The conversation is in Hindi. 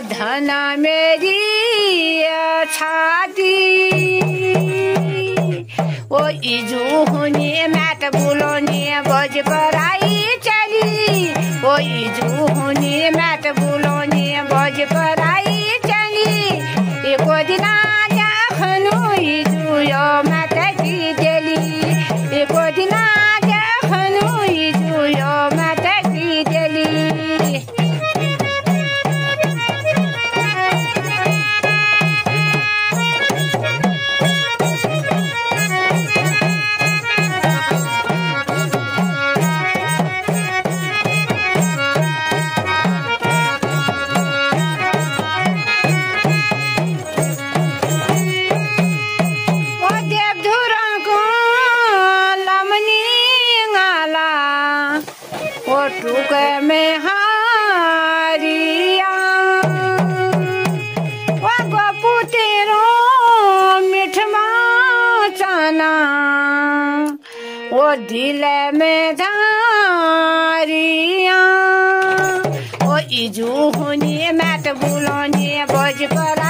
धन मेरी छाती। ओ इजु हुने म्याट बुलाउने बज पराई चली। ओ इजु हुने म्याट बुलाउने बज सुख में हारिया चना वो दिल में धारिया। ओ इजू होनी मैट तो बुलोनी बज करा